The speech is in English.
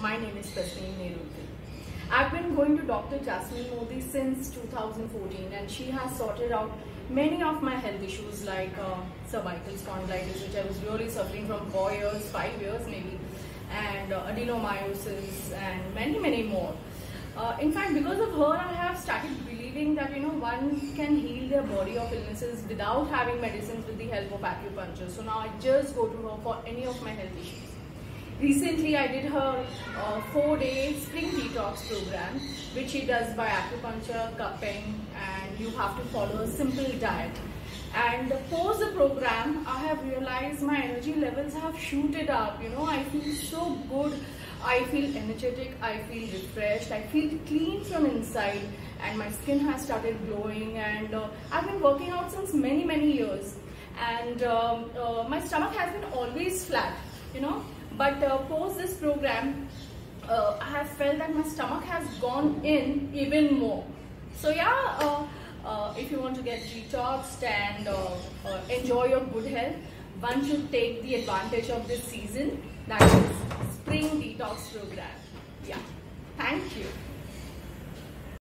My name is Tasneem Nerurkar. I've been going to Dr. Jasmine Modi since 2014 and she has sorted out many of my health issues like uh, cervical spondylitis which I was really suffering from 4 years, 5 years maybe and uh, adenomyosis and many many more. Uh, in fact, because of her, I have started believing that you know one can heal their body of illnesses without having medicines with the help of acupuncture. So now I just go to her for any of my health issues. Recently, I did her uh, four-day spring detox program, which she does by acupuncture, cupping, and you have to follow a simple diet. And post the program, I have realized my energy levels have shooted up. You know, I feel so good. I feel energetic. I feel refreshed. I feel clean from inside, and my skin has started glowing. And uh, I've been working out since many many years, and um, uh, my stomach has been always flat. You know, but uh, post this program, uh, I have felt that my stomach has gone in even more. So yeah, uh, if you want to get detoxed and enjoy your good health, one should take the advantage of this season, that is spring detox program.